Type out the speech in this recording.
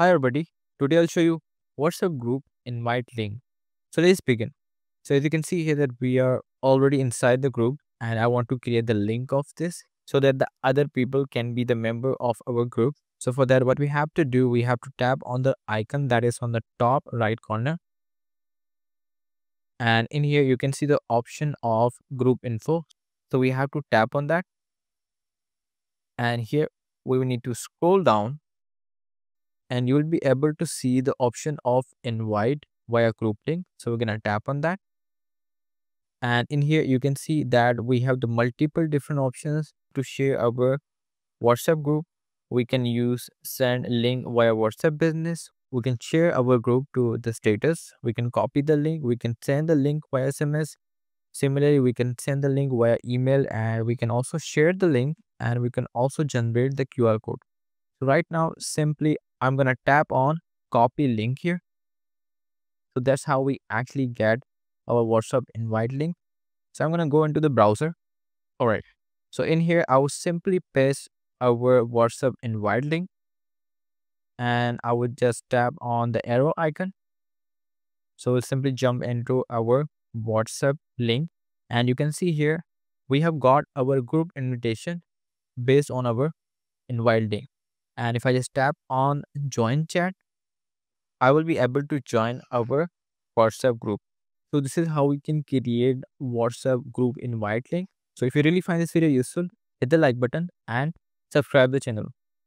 Hi everybody, today I'll show you WhatsApp group invite link. So let's begin. So as you can see here that we are already inside the group and I want to create the link of this so that the other people can be the member of our group. So for that what we have to do, we have to tap on the icon that is on the top right corner. And in here you can see the option of group info. So we have to tap on that. And here we will need to scroll down and you will be able to see the option of invite via group link. So we're going to tap on that. And in here, you can see that we have the multiple different options to share our WhatsApp group. We can use send link via WhatsApp business. We can share our group to the status. We can copy the link. We can send the link via SMS. Similarly, we can send the link via email and we can also share the link and we can also generate the QR code. So right now, simply I'm going to tap on copy link here. So that's how we actually get our WhatsApp invite link. So I'm going to go into the browser. All right. So in here, I will simply paste our WhatsApp invite link. And I would just tap on the arrow icon. So we'll simply jump into our WhatsApp link. And you can see here, we have got our group invitation based on our invite link and if I just tap on join chat, I will be able to join our WhatsApp group. So this is how we can create WhatsApp group invite link. So if you really find this video useful, hit the like button and subscribe the channel.